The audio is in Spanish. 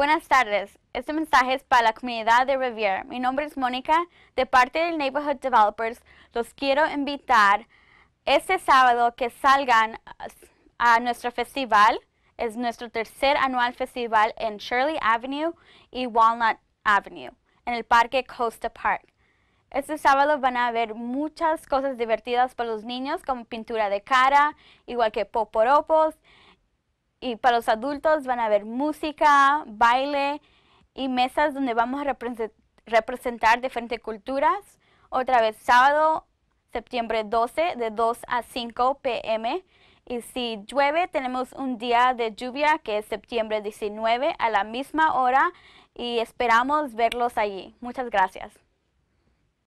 Buenas tardes. Este mensaje es para la comunidad de Riviera. Mi nombre es Mónica. De parte del Neighborhood Developers, los quiero invitar este sábado que salgan a nuestro festival. Es nuestro tercer anual festival en Shirley Avenue y Walnut Avenue, en el Parque Costa Park. Este sábado van a haber muchas cosas divertidas para los niños, como pintura de cara, igual que poporopos y para los adultos van a haber música, baile y mesas donde vamos a representar diferentes culturas. Otra vez sábado, septiembre 12, de 2 a 5 pm. Y si llueve, tenemos un día de lluvia que es septiembre 19 a la misma hora y esperamos verlos allí. Muchas gracias.